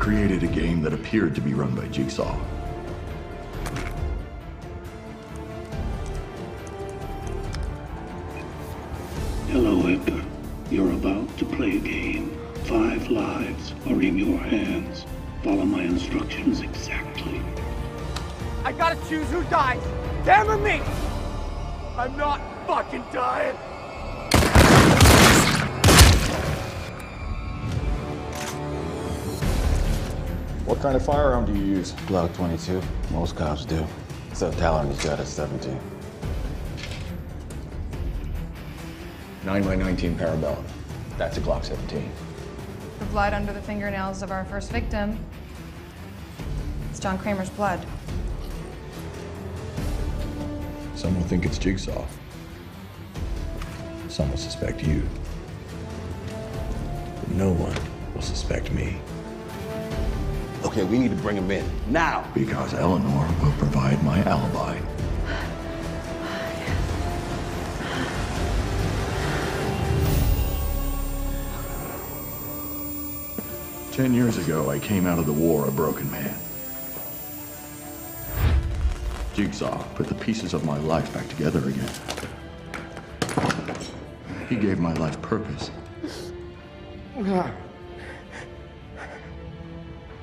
created a game that appeared to be run by Jigsaw. Hello, Hector. You're about to play a game. Five lives are in your hands. Follow my instructions exactly. I gotta choose who dies. Them or me. I'm not fucking dying. What kind of firearm do you use? Glock 22. Most cops do. Except Halloran's got a 17. 9 by 19 Parabellum. That's a Glock 17. The blood under the fingernails of our first victim. It's John Kramer's blood. Some will think it's Jigsaw. Some will suspect you. But no one will suspect me. Okay, we need to bring him in. Now! Because Eleanor will provide my alibi. Ten years ago, I came out of the war a broken man. Jigsaw put the pieces of my life back together again. He gave my life purpose.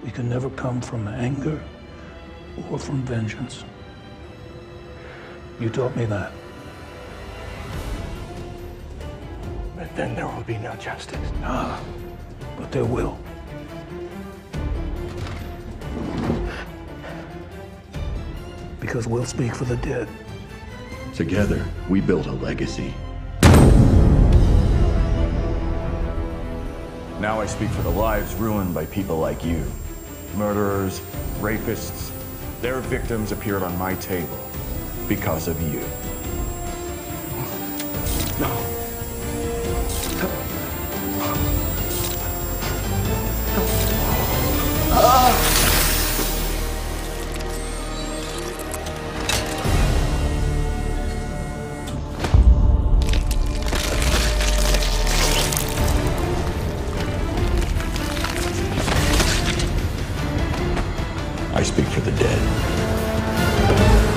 We can never come from anger or from vengeance. You taught me that. But then there will be no justice. Ah, but there will. Because we'll speak for the dead. Together, we built a legacy. Now I speak for the lives ruined by people like you. Murderers, rapists, their victims appeared on my table because of you. No. I speak for the dead.